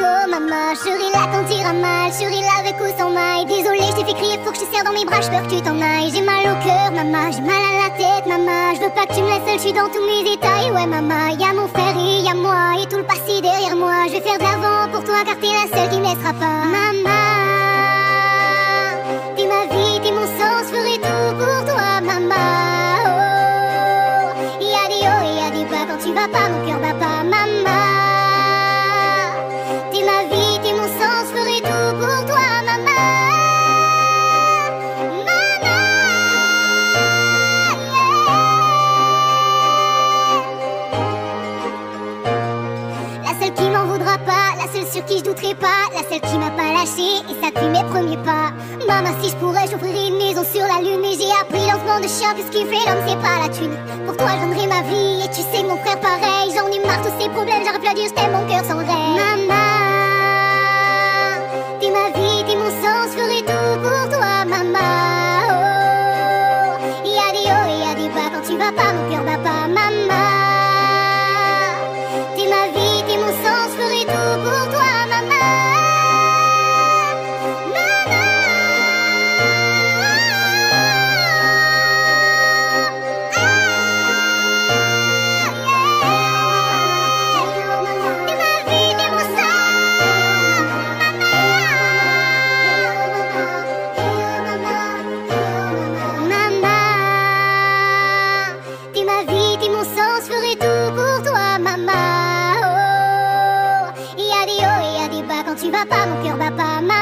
oh maman, chérie là t'en diras mal, chérie là avec ou sans maille. Désolée, je t'ai fait crier, faut que je serre dans mes bras, je peur que tu t'en ailles. J'ai mal au cœur, maman, j'ai mal à la tête, maman. Je veux pas que tu me laisses seule, je suis dans tous mes détails. Ouais, maman, y a mon frère et y a moi, et tout le passé derrière moi. Je vais faire de l'avant pour toi, car t'es la seule qui me pas. Maman, t'es ma vie, t'es mon sens, je ferai tout pour toi, maman. Oh, y a des hauts, y a des bas, quand tu vas pas, mon cœur va pas, maman. Qui je douterai pas, la seule qui m'a pas lâché et ça depuis mes premiers pas. Maman, si je pourrais, j'ouvrirais une maison sur la lune, mais j'ai appris monde de chien que ce qui fait l'homme, c'est pas la thune. Pour toi, je donnerai ma vie et tu sais, mon frère, pareil. J'en ai marre tous ces problèmes, j'arrive à dire je t'aime, va pas, mon cœur va pas mal.